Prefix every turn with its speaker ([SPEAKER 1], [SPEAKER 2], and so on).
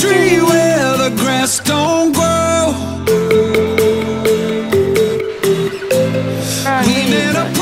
[SPEAKER 1] tree where the grass don't grow. We met up